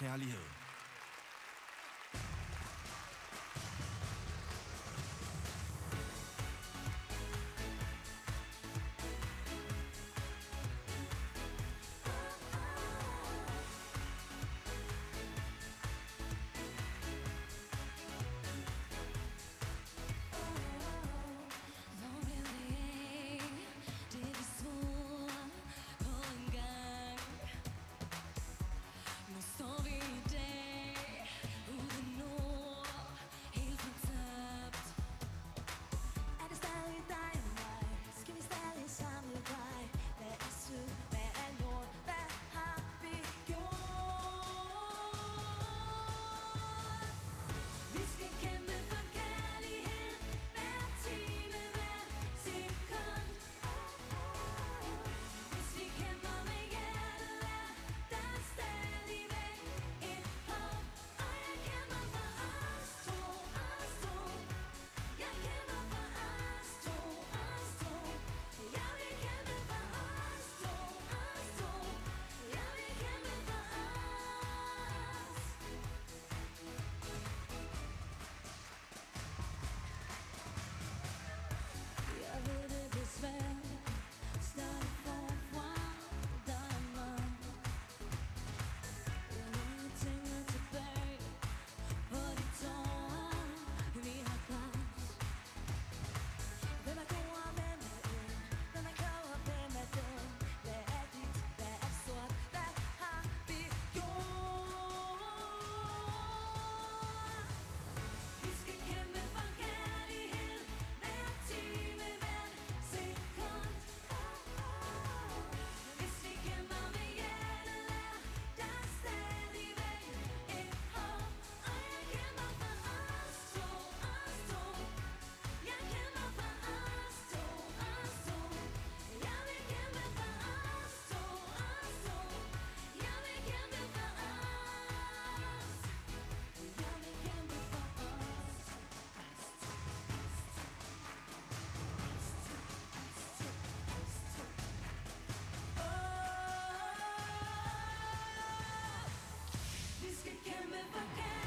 kærlighed. can live again.